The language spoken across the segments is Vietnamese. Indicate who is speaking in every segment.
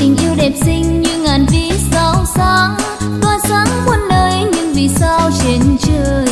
Speaker 1: tình yêu đẹp xinh như ngàn vì sao sáng. Tỏa sáng muôn nơi nhưng vì sao trên trời?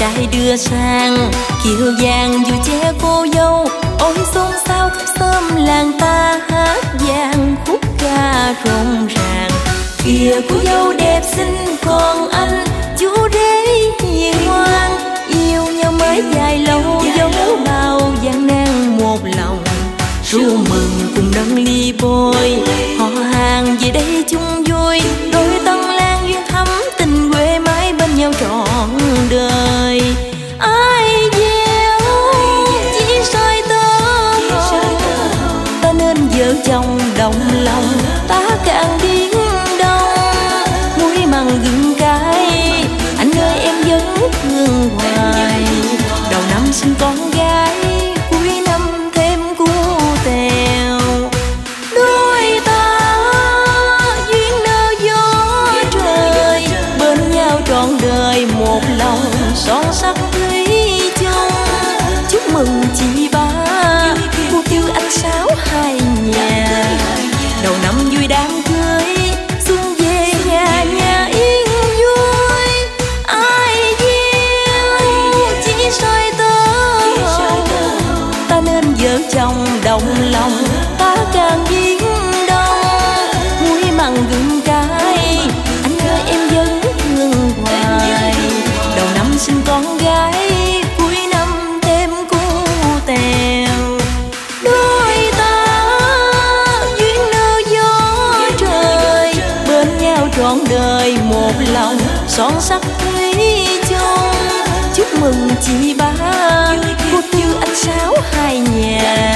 Speaker 1: trai đưa sang. Kiều vàng dù che cô dâu, ôi xôn xao khắp sớm làng ta hát vàng khúc ca rộn ràng. Kìa cô dâu đẹp xinh còn anh, chú đế hiền ngoan. Yêu nhau mới dài lâu, dấu bao gian nan một lòng. Ru mừng cùng nâng ly bôi, họ hàng về đây son sắc thúy châu chúc mừng chị ba cô tư anh sáu hai nhà.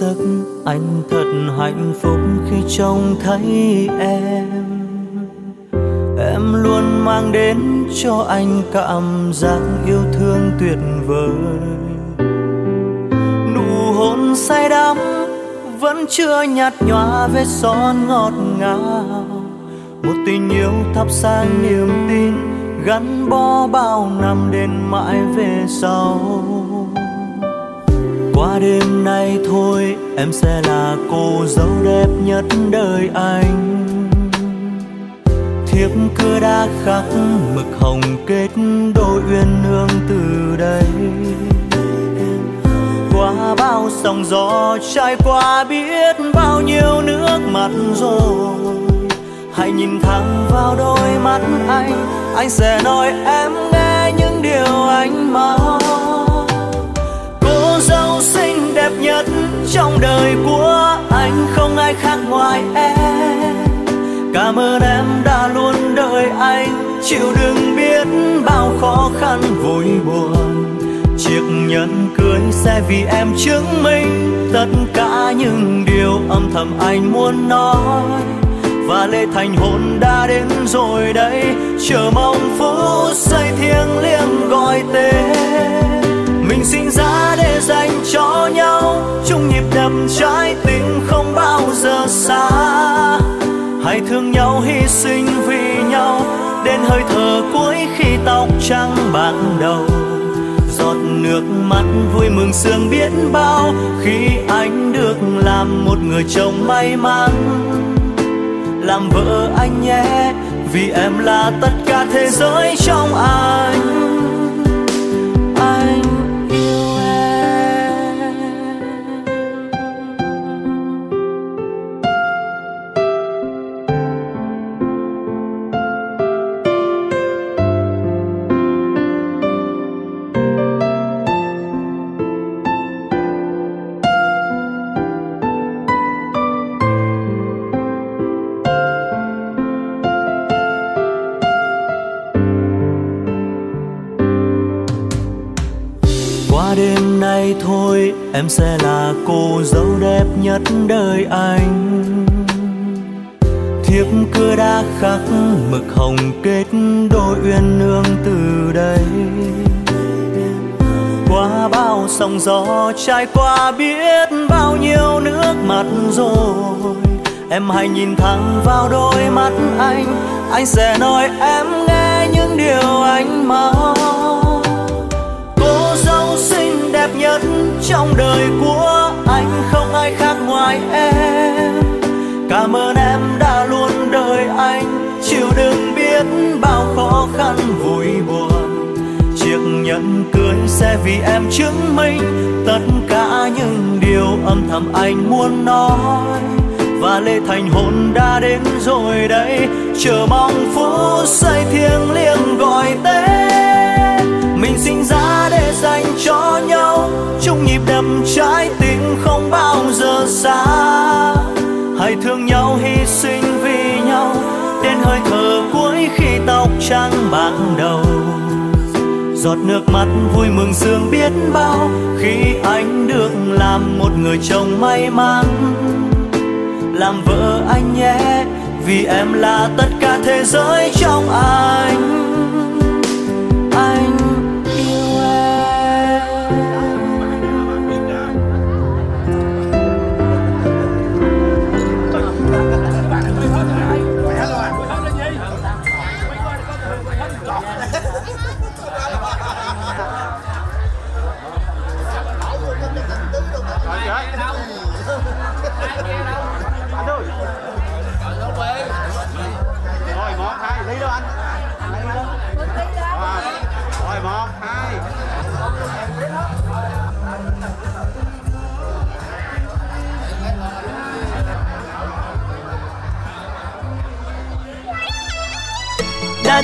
Speaker 2: Giấc
Speaker 3: anh
Speaker 4: thật hạnh phúc khi trông thấy em. Em luôn mang đến cho anh cảm giác yêu thương tuyệt vời. Nụ hôn say đắm vẫn chưa nhạt nhòa, vết son ngọt ngào. Một tình yêu thắp sáng niềm tin gắn bó bao năm đến mãi về sau qua đêm nay thôi, em sẽ là cô dâu đẹp nhất đời anh. Thiếp cứ đã khắc mực hồng kết đôi uyên ương từ đây. Qua bao sóng gió trải qua biết bao nhiêu nước mắt rồi. Hãy nhìn thẳng vào đôi mắt anh anh sẽ nói em nghe những điều anh mong. Đẹp nhất trong đời của anh không ai khác ngoài em. Cảm ơn em đã luôn đợi anh, chịu đựng biết bao khó khăn, vui buồn. Chiếc nhẫn cưới sẽ vì em chứng minh tất cả những điều âm thầm anh muốn nói. Và lễ thành hôn đã đến rồi đây, chờ mong phút giây thiêng liêng gọi tên dành cho nhau. Chung nhịp đập trái tim không bao giờ xa. Hãy thương nhau, hy sinh vì nhau. Đến hơi thở cuối khi tóc trắng bạc đầu. Giọt nước mắt vui mừng sương biết bao. Khi anh được làm một người chồng may mắn. Làm vợ anh nhé, vì em là tất cả thế giới trong anh. Trải qua biết bao nhiêu nước mắt rồi. Em hãy nhìn thẳng vào đôi mắt anh anh sẽ nói em nghe những điều anh mong. Cô dâu xinh đẹp nhất trong đời của anh, không ai khác ngoài em. Cảm ơn em đã luôn đợi anh, chịu đựng biết bao khó khăn vui buồn. Chiếc nhẫn cưới sẽ vì em chứng minh tất âm thầm anh muốn nói. Và lễ thành hôn đã đến rồi đây chờ mong phút say thiêng liêng gọi tên. Mình sinh ra để dành cho nhau. Chung nhịp đập trái tim không bao giờ xa. Hãy thương nhau, hy sinh vì nhau. Đến hơi thở cuối khi tóc trắng bạc đầu giọt nước mắt vui mừng sương biết bao khi anh được làm một người chồng may mắn. Làm vợ anh nhé, vì em là tất cả thế giới trong anh. Anh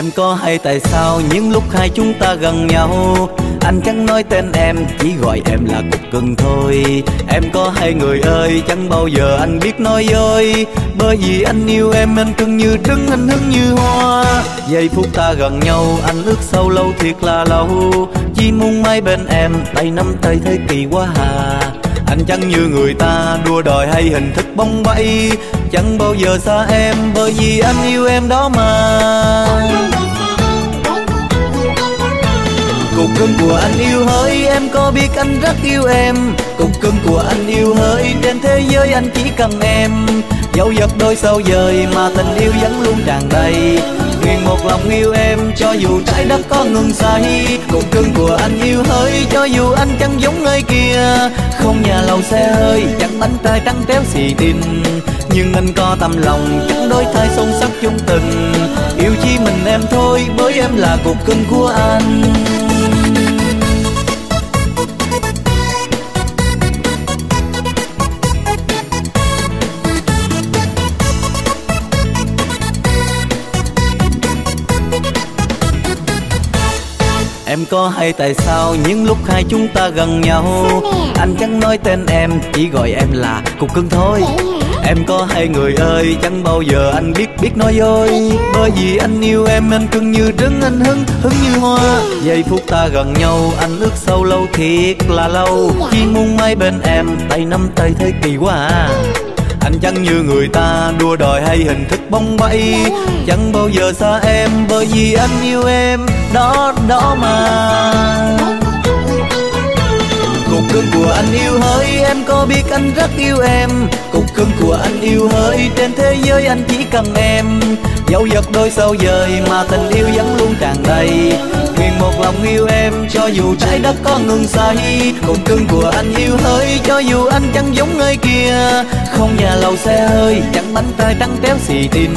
Speaker 4: Em có hay tại sao những lúc hai chúng ta gần nhau? Anh chẳng nói tên em, chỉ gọi em là cục cưng thôi. Em có hay người ơi, chẳng bao giờ anh biết nói dối. Bởi vì anh yêu em, anh cưng như trứng, anh hứng như hoa. Giây phút ta gần nhau, anh ước sâu lâu thiệt là lâu. Chỉ muốn mãi bên em, tay nắm tay thấy kỳ quá hà. Anh chẳng như người ta đua đòi hay hình thức bóng bay. Chẳng bao giờ xa em bởi vì anh yêu em đó mà. Cưng của anh yêu hỡi, em có biết anh rất yêu em. Cục cưng của anh yêu hỡi, trên thế giới anh chỉ cần em. Dẫu giật đôi sao dời mà tình yêu vẫn luôn tràn đầy. Nguyện một lòng yêu em, cho dù trái đất có ngừng say. Cục cưng của anh yêu hỡi, cho dù anh chẳng giống người kia. Không nhà lầu xe hơi, chẳng bánh tay trắng téo xì tin. Nhưng anh có tâm lòng, chẳng đôi thay song sắc chung tình. Yêu chỉ mình em thôi, bởi em là cục cưng của anh. Em có hay tại sao những lúc hai chúng ta gần nhau? Anh chẳng nói tên em, chỉ gọi em là cục cưng thôi. Em có hay người ơi, chẳng bao giờ anh biết biết nói dối. Bởi vì anh yêu em, anh cưng như trứng, anh hứng, hứng như hoa. Giây phút ta gần nhau, anh ước sâu lâu thiệt là lâu. Chỉ muốn mãi bên em, tay nắm tay thấy kỳ quá. À anh chẳng như người ta đua đòi hay hình thức bóng bẫy Chẳng bao giờ xa em bởi vì anh yêu em, Đó đó mà. Cục cưng của anh yêu hỡi em có biết anh rất yêu em. Cục cưng của anh yêu hỡi trên thế giới anh chỉ cần em. Dẫu giật đôi sao dời mà tình yêu vẫn luôn tràn đầy. Nguyện một lòng yêu em cho dù trái đất có ngừng say cồn cưng của anh yêu hỡi cho dù anh chẳng giống người kia. Không nhà lầu xe hơi, chẳng bánh tay trắng téo xì tin.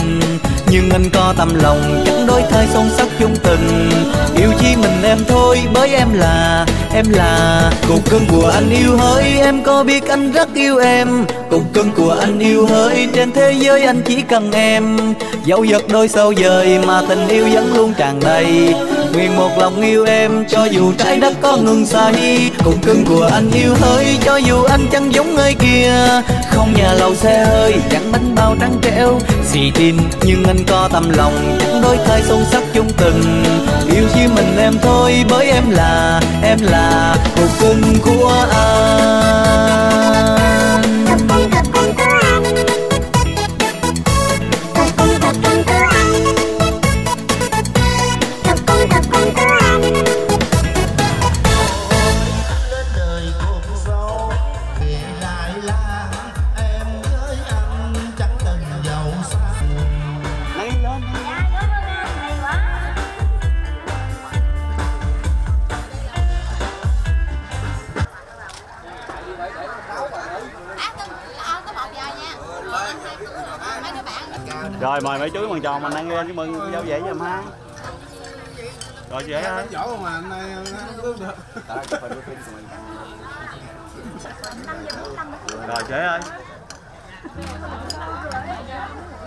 Speaker 4: Nhưng anh có tâm lòng, chẳng đôi thay son sắc chung tình. Yêu chỉ mình em thôi, bởi em là em là cục cưng của anh yêu hỡi, em có biết anh rất yêu em. Cục cưng của anh yêu hỡi, trên thế giới anh chỉ cần em. Dẫu giật đôi sao dời mà tình yêu vẫn luôn tràn đầy. Nguyện một lòng yêu em, cho dù trái đất có ngừng say. Cục cưng của anh yêu hỡi, cho dù anh chẳng giống người kia. Không nhà lầu xe hơi, chẳng bánh bao trắng trẻo. Xì tin nhưng anh có tâm lòng chẳng đôi tay sâu sắc chung tình. Yêu chỉ mình em thôi, bởi em là em là cục cưng của anh
Speaker 5: bằng tròn mình đang lên chứ mừng giao dễ cho em ha rồi dễ ơi rồi dễ ơi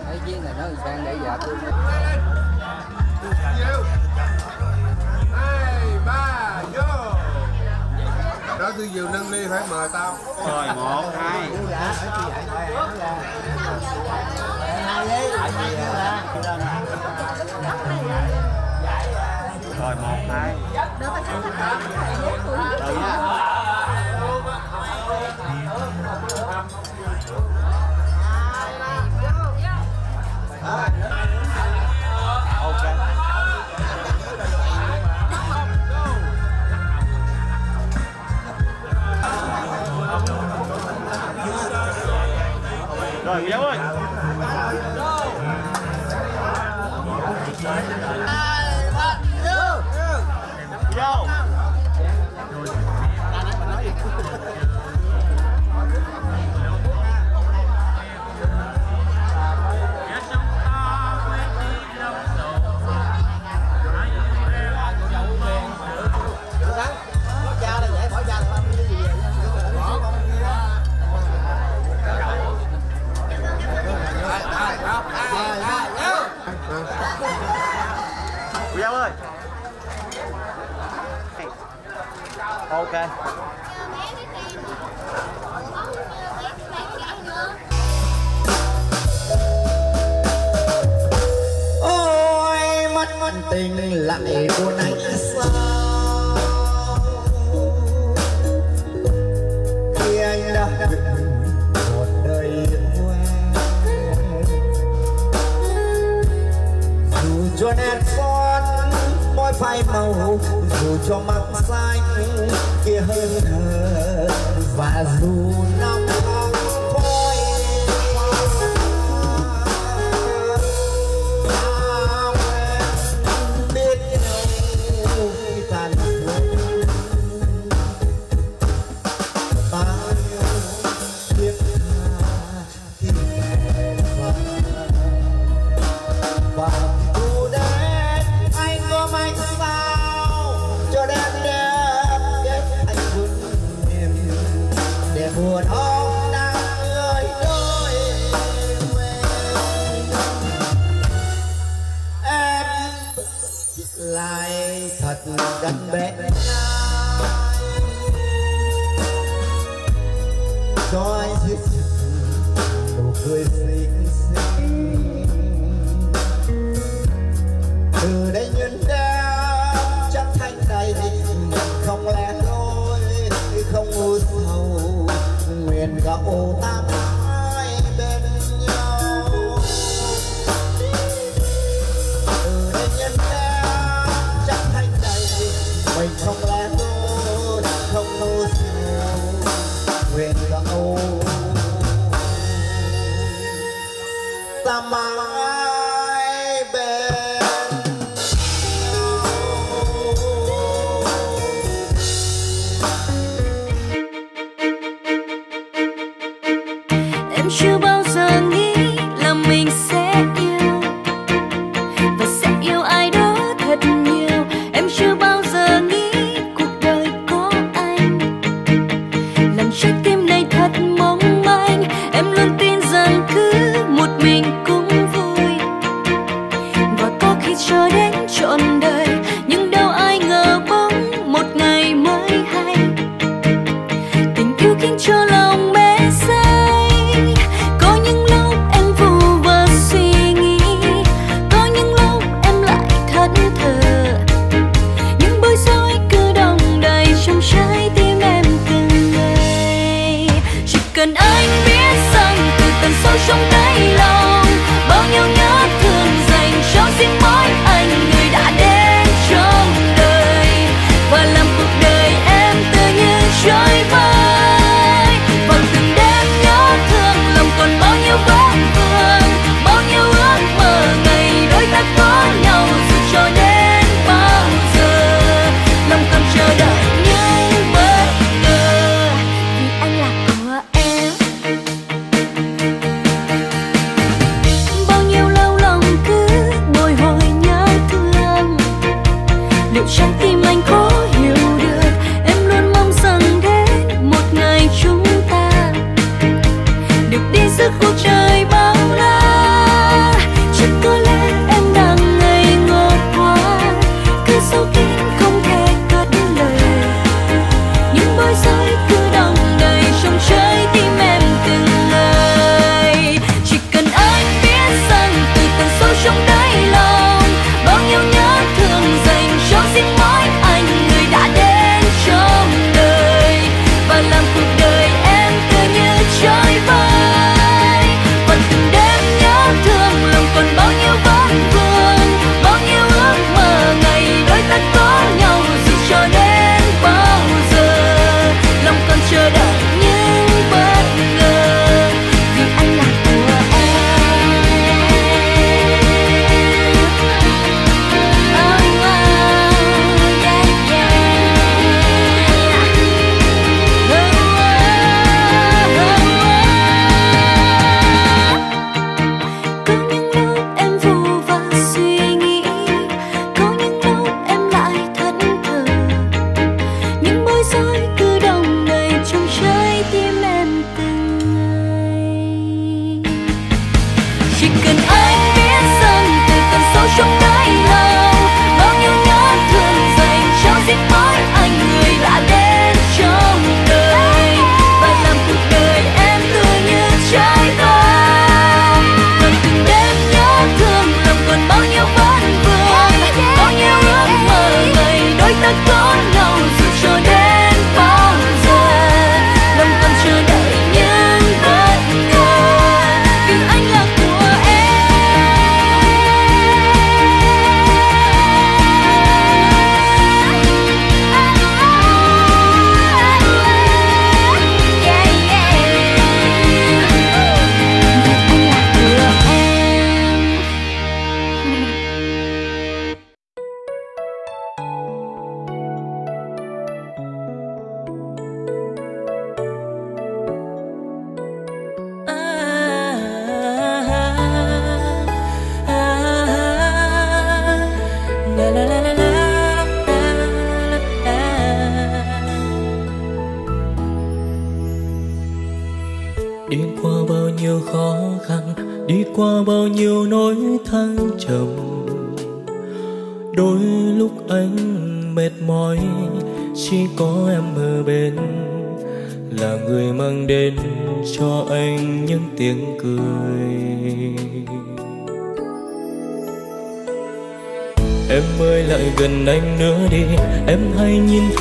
Speaker 6: thấy chiếc này
Speaker 7: đó tôi vừa nâng ly phải mời tao.
Speaker 5: Rồi một hai đi rồi một hai rồi thằng thằng rồi giáo ơi.
Speaker 8: Yo.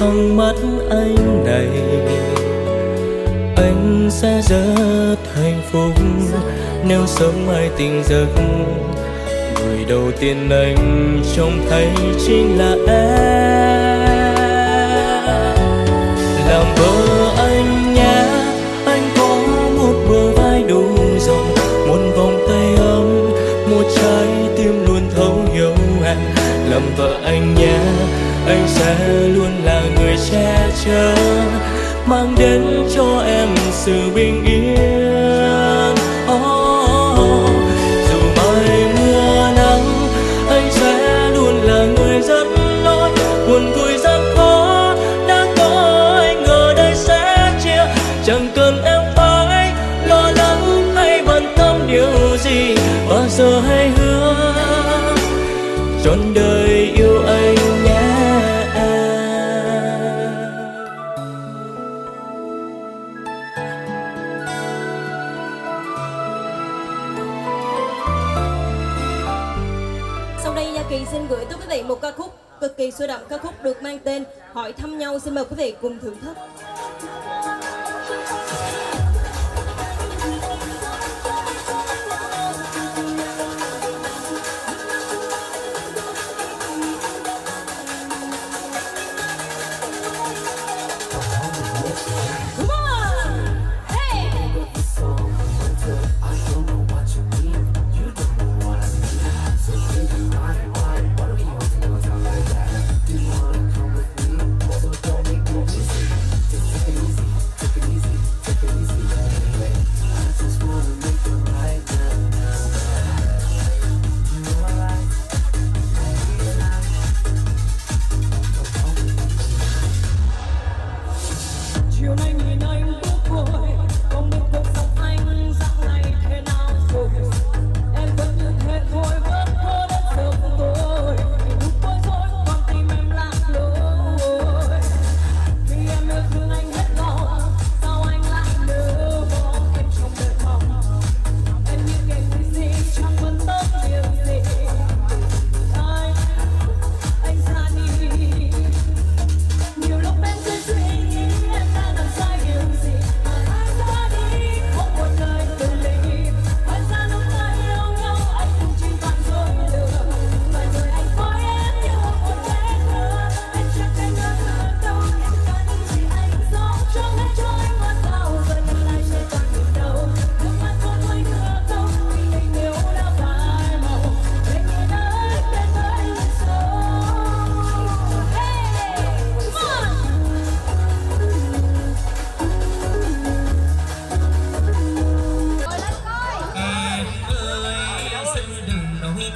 Speaker 8: Trong mắt anh này.
Speaker 1: Anh
Speaker 9: sẽ rất hạnh phúc nếu sớm mai tình giấc. Người đầu tiên anh trông thấy chính là em. Làm vợ anh nhé, anh có một bờ vai đủ rộng, một vòng tay ấm, một trái tim luôn thấu hiểu em. Làm vợ anh nhé, anh sẽ luôn là người che chở mang đến cho em sự bình yên.
Speaker 1: Kỳ xin gửi tới quý vị một ca khúc cực kỳ sôi động, ca khúc được mang tên Hỏi thăm nhau, xin mời quý vị cùng thưởng thức.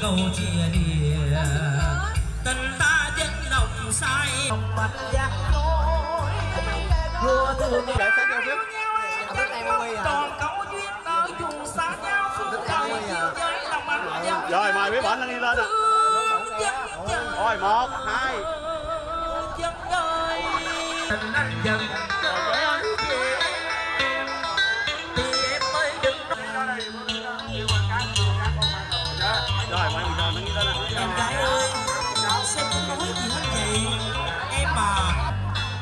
Speaker 1: Câu
Speaker 10: chia lìa. Tình ta vẫn lòng say. Mặt giác lối. Vừa thương
Speaker 5: để sát nhau tiếp
Speaker 10: còn câu duyên nợ chung xa nhau. Phương trời với lòng anh dân
Speaker 5: rồi mời quý bạn đi lên ạ. Rồi một hai.
Speaker 10: Chân ơi. Tình anh dần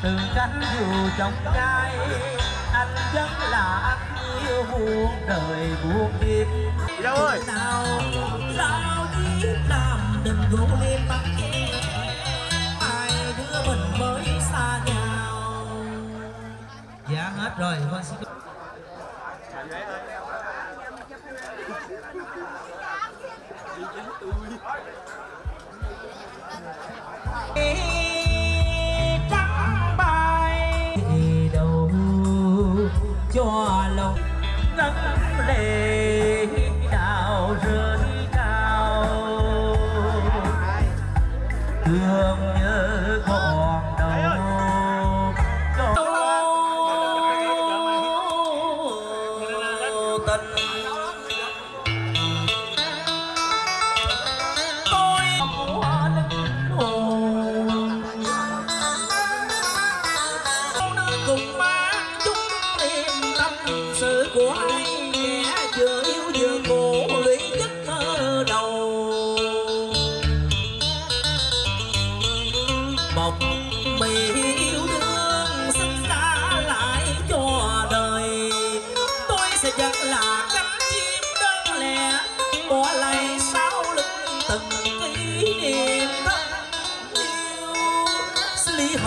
Speaker 10: từ cánh dù trong gai anh vẫn là anh yêu muôn đời muôn kiếp.
Speaker 5: Đâu ơi.
Speaker 10: Nào sao đi làm đừng gỗ lên bắt hai đứa mình mới xa nhau. Dạ hết rồi con xin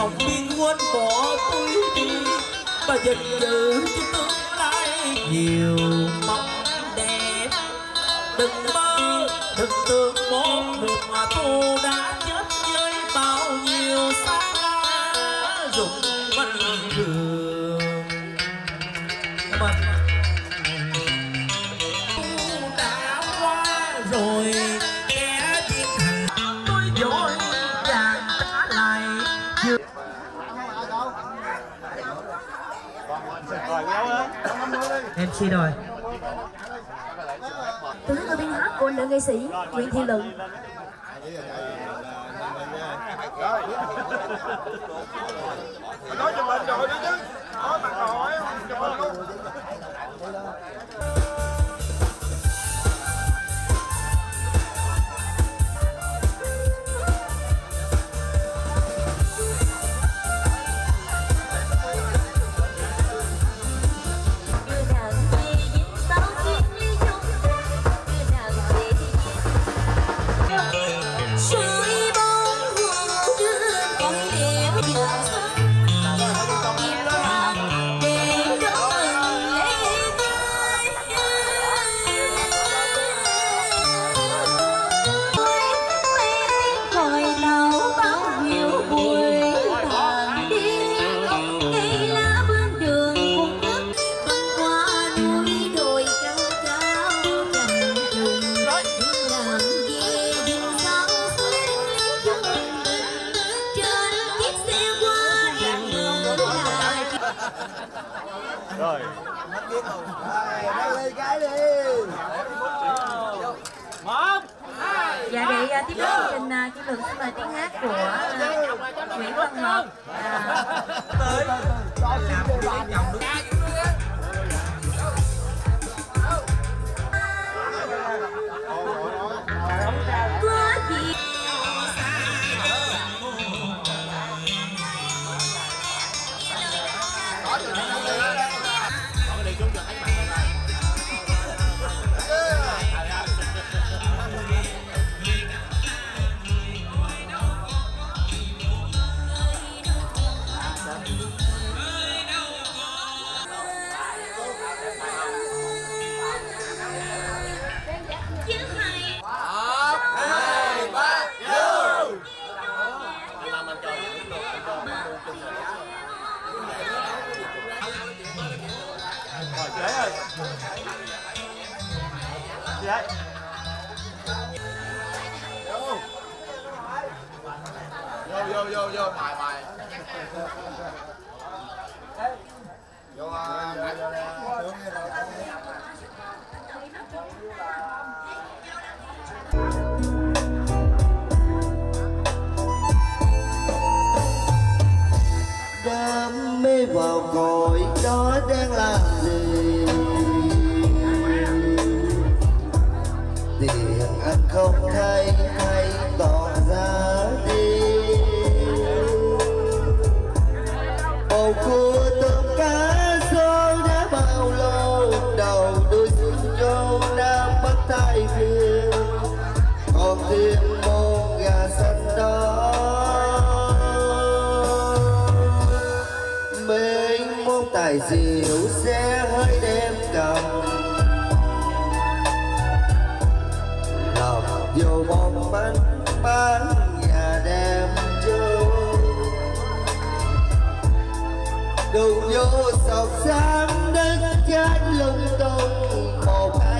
Speaker 10: hồng biên quên bỏ tôi đi. Và giật giữ cho tương lai nhiều mong đẹp. Đừng mơ, đừng tưởng một người mà tôi đã chết với bao nhiêu xa lá rụng xin rồi. Từ lúc tôi
Speaker 5: biên hát của nữ nghệ sĩ Nguyễn Thị Lượng.
Speaker 7: Nói cho mình rồi đó chứ. Nói mà hỏi cho mình luôn.
Speaker 5: trình à, chương trình xin mời tiếng hát của à, Nguyễn Văn Hợp
Speaker 10: tới làm?
Speaker 11: đầu vô sọc sáng đất chát lung tung một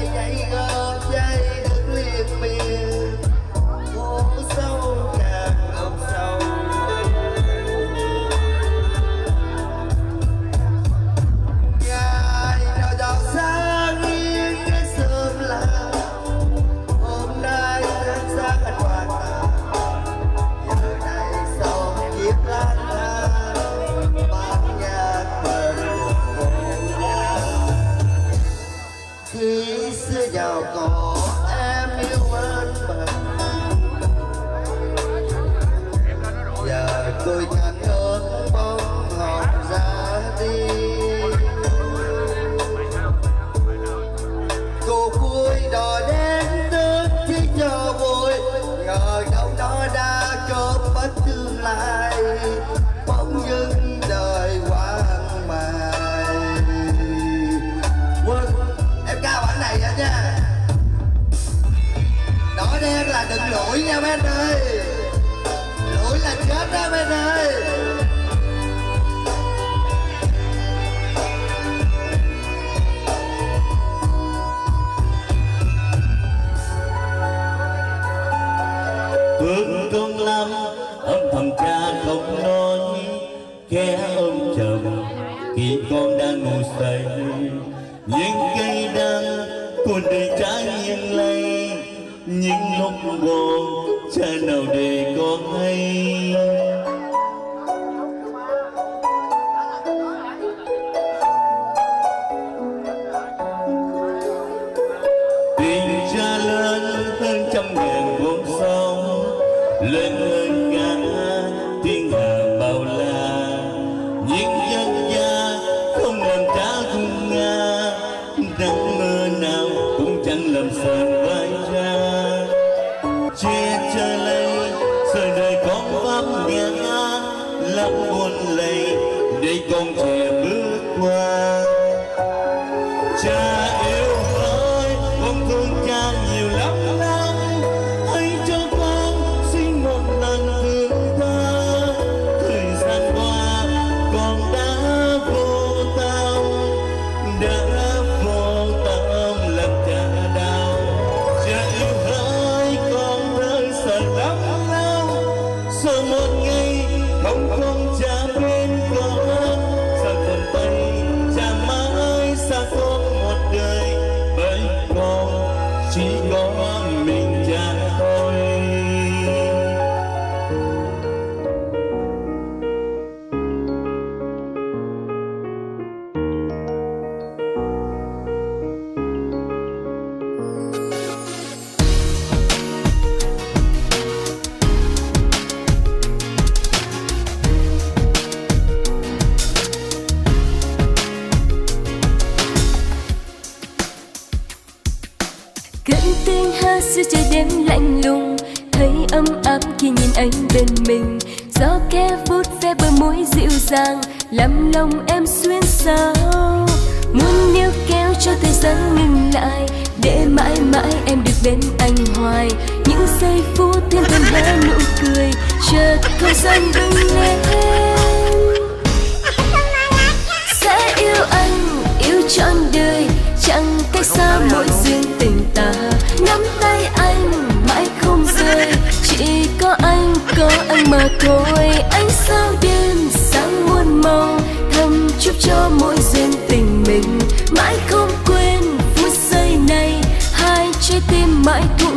Speaker 12: one. không
Speaker 1: thầm chúc cho mỗi duyên tình mình. Mãi không quên phút giây này, hai trái tim mãi
Speaker 9: thua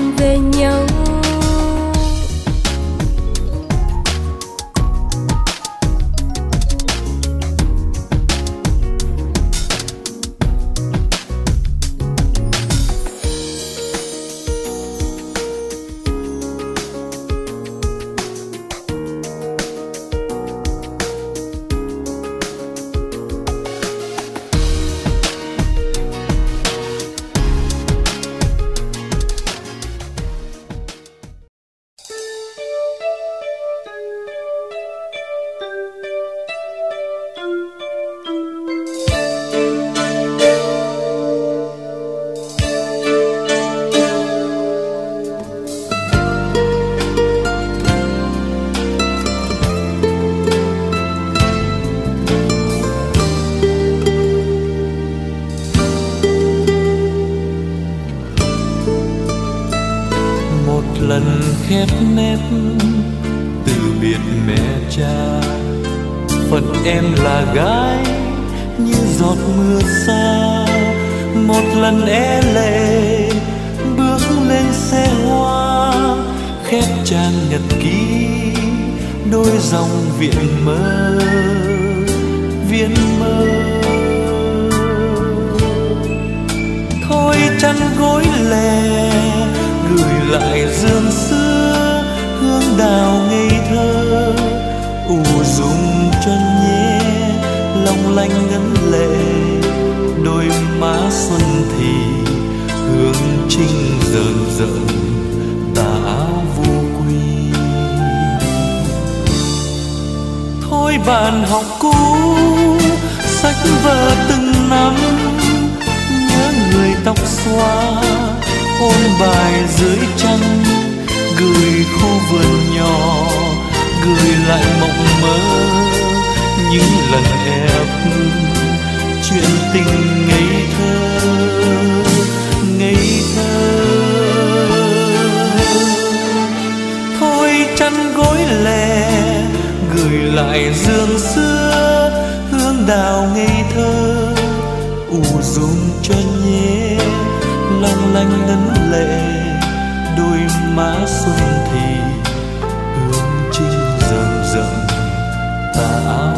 Speaker 9: vơ từng năm, nhớ người tóc xoa ôn bài dưới trăng gửi khu vườn nhỏ, gửi lại mộng mơ. Những lần ép chuyện tình ngây thơ ngây thơ. Thôi chăn gối lè, gửi lại dương xưa đào ngây thơ, ủ dùng cho nhé. Long lanh đấn lệ, đôi má xuân thì hương trinh rờn rợn tà áo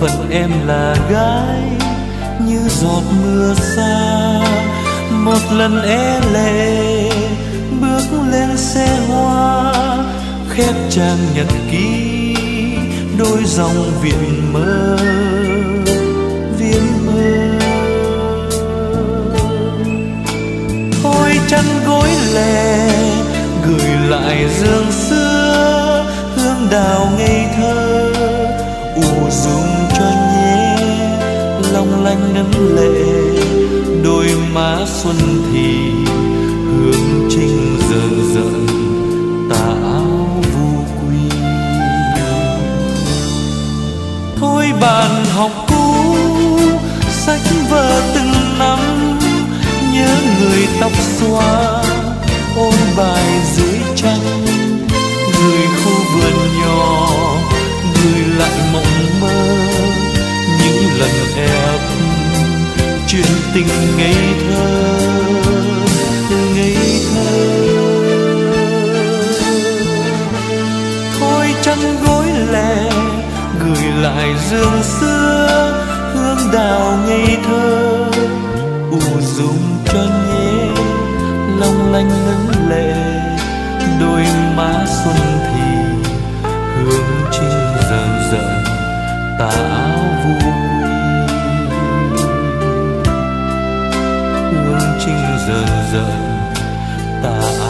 Speaker 9: phận em là gái như giọt mưa xa. Một lần é lệ, bước lên xe hoa, khép trang nhật ký, đôi dòng viền mơ viền mơ. Thôi chăn gối lè, gửi lại dương xưa, hương đào ngây thơ. Lanh ngấn lệ, đôi má xuân thì hương trinh rợn rợn, tà áo vu quy. Thôi bàn học cũ, sách vở từng năm, nhớ người tóc xóa, ôn bài dưới trăng. Người khu vườn nhỏ, người lại mộng mơ tình ngây thơ ngây thơ thôi chăn gối lẻ, gửi lại dương xưa, hương đào ngây thơ u dung cho nhé, long lanh ngấn lệ, đôi má xuân thì hương trinh dần dần. tà áo vu hương trinh
Speaker 13: ta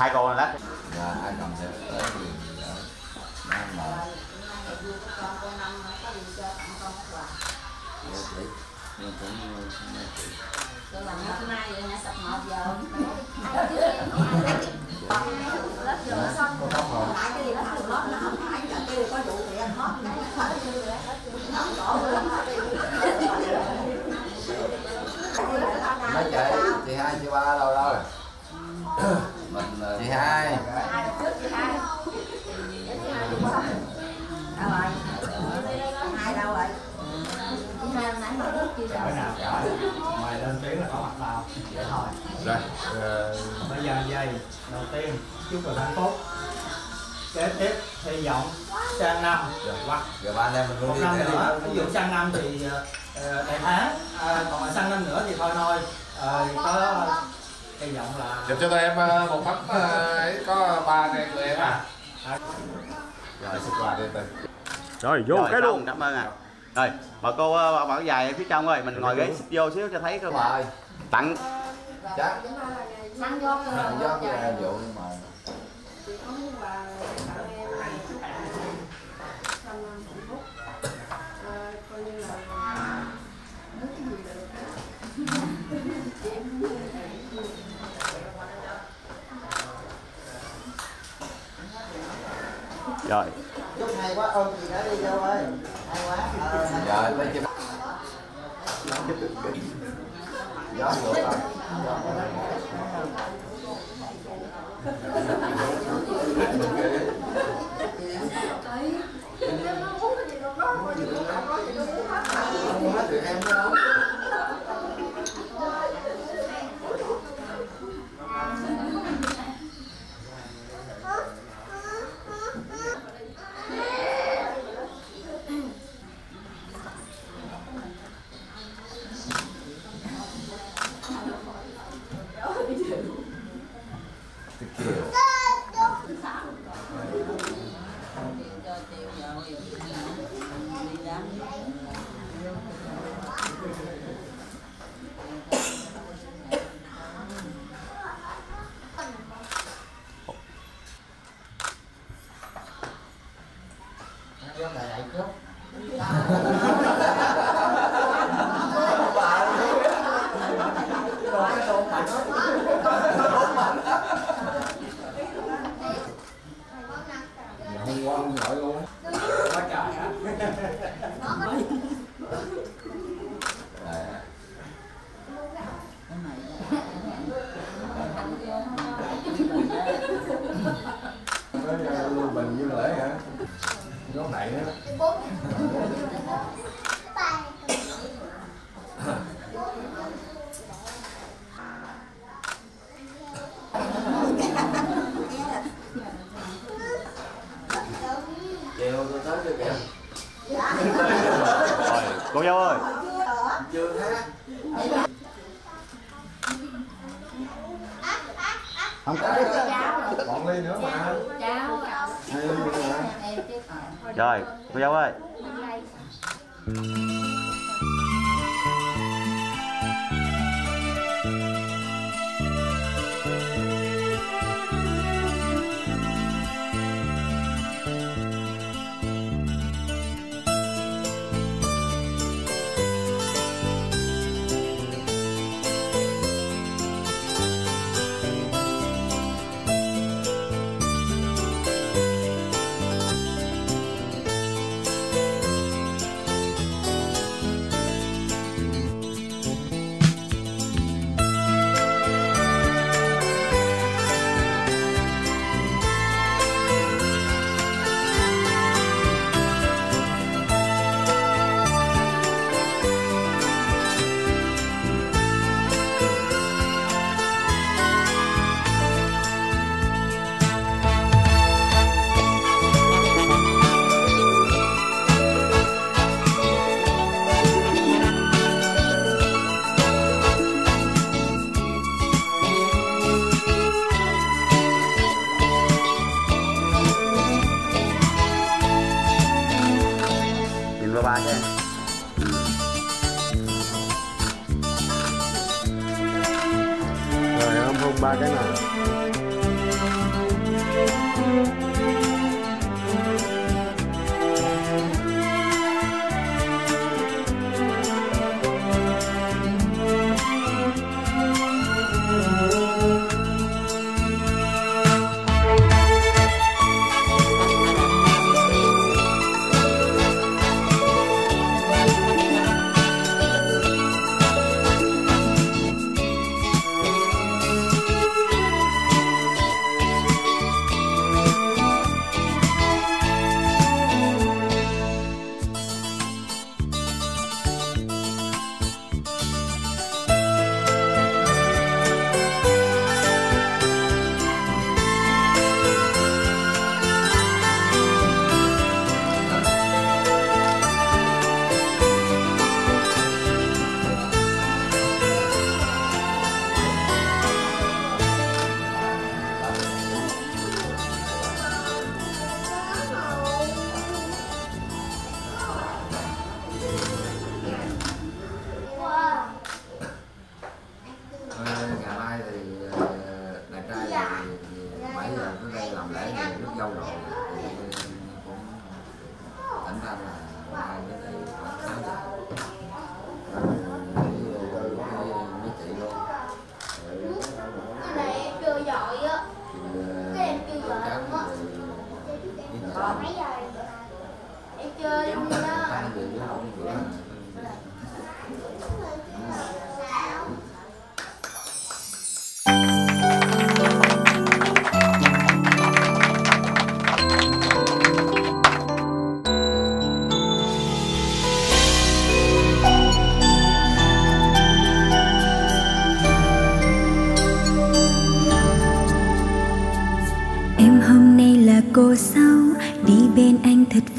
Speaker 5: hai con lát
Speaker 13: và ai cần sẽ tới thì đang là Dạ chị, nhưng cũng ờ, như chị.
Speaker 14: Tôi làm hôm nay vậy à là
Speaker 13: mình
Speaker 6: một năm nữa ví dụ sang năm thì ờ, ờ, đại tháng ờ, còn sang năm nữa thì thôi thôi. Có hy vọng là
Speaker 7: chụp cho tụi em một bắp ấy có ba cây tụi em à? Dạ. Rồi xin quà đi tình
Speaker 5: rồi vô cái luôn. cảm ơn à rồi bà cô bảo bảo dài phía trong rồi mình ngồi ghế xích vô xíu cho thấy cơ
Speaker 13: mà.
Speaker 5: Tặng. Dạ.
Speaker 13: Chắc
Speaker 14: mang vô
Speaker 13: dạ, vô mà
Speaker 5: rồi.
Speaker 8: Chúc hay quá ôm chị đã đi đâu ơi hay quá
Speaker 13: rồi bên chị rồi.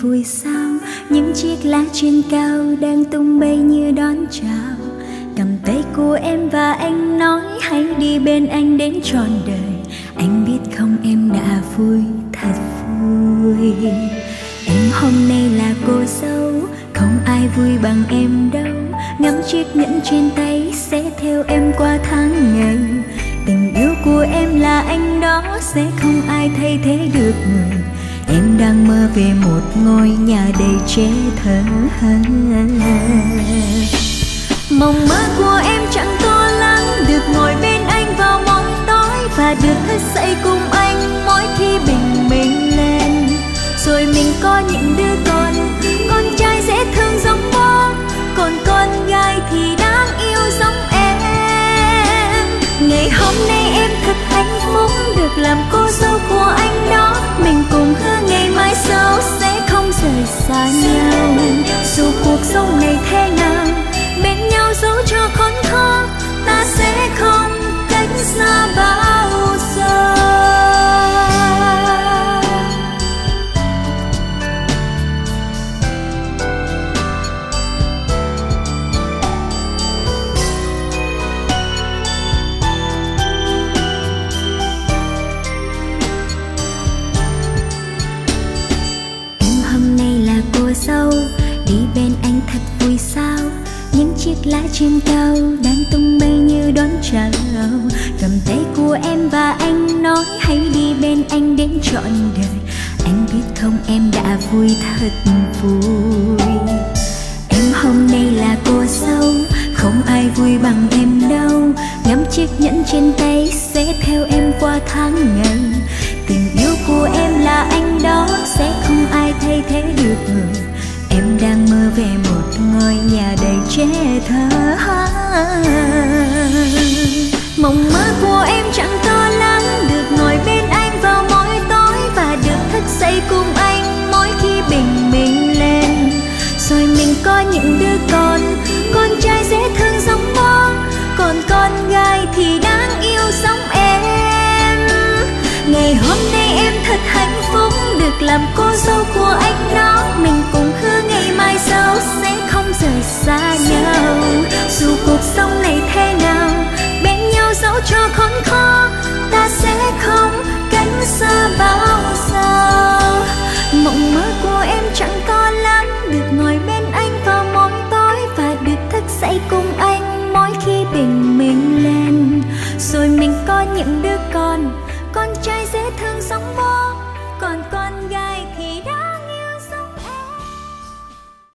Speaker 13: vui sao? Những chiếc lá trên cao đang tung bay như đón chào. Cầm tay cô em và anh nói, hãy đi bên anh đến trọn đời.
Speaker 7: chế thở hơn xa nhau. Dù cuộc sống này thế nào trọn đời.
Speaker 13: Anh biết không, em đã
Speaker 7: vui thật vui. Em hôm nay là cô dâu, không ai vui bằng em đâu. Ngắm chiếc nhẫn trên tay sẽ theo em qua tháng ngày. Tình yêu của em là anh đó, sẽ không ai thay thế được người. Em đang mơ về một ngôi nhà đầy trẻ thơ thì đáng yêu sống em. Ngày hôm nay em thật hạnh phúc được làm cô dâu của anh nó mình cùng hứa ngày mai sau sẽ không rời xa nhau. Dù cuộc sống này thế nào, bên nhau dẫu cho khốn khó, ta sẽ không cánh xa bao giờ. Mộng mơ của em chẳng có lắm, được ngồi bên anh vào mộng tối và được thức dậy cùng anh mỗi khi bình mình những đứa con